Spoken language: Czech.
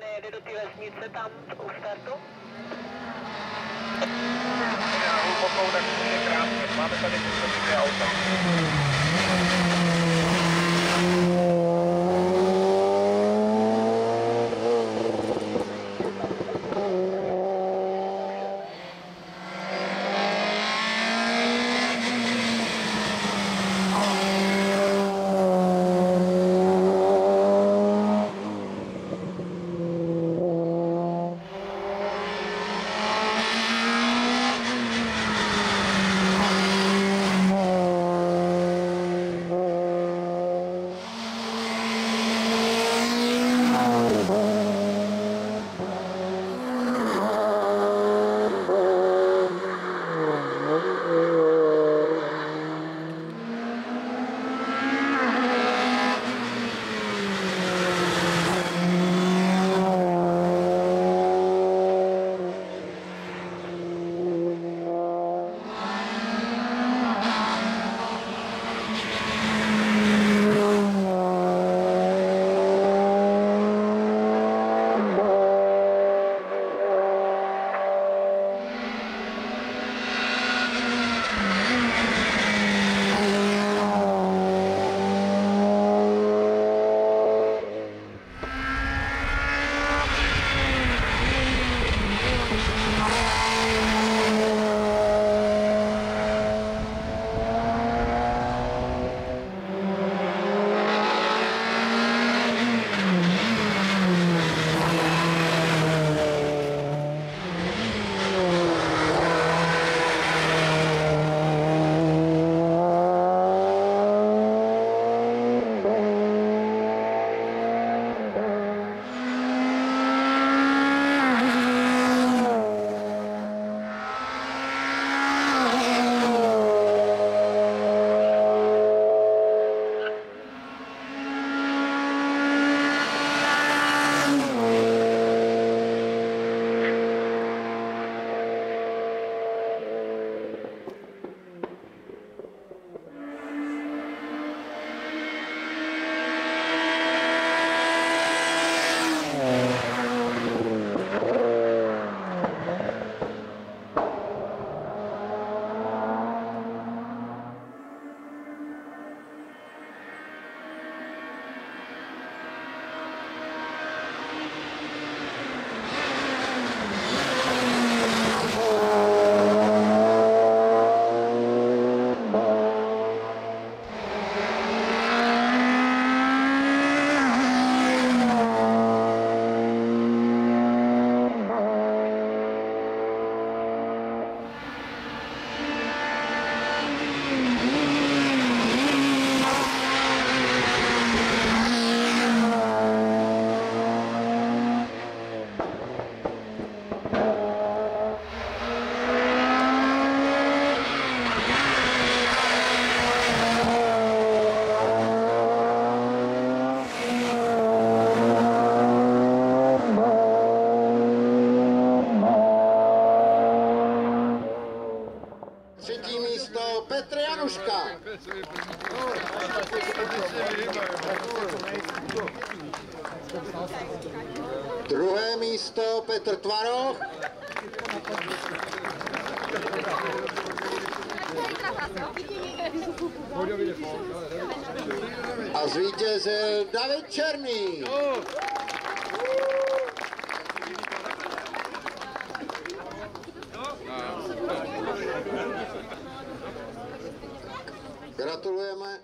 nejede do té vesnice tam u startu? Hlubokou, tak je krásně. Máme tady. Třetí místo Petr Januška. Druhé místo Petr Tvaroch. A zvítězil David Černý. Gratulujeme.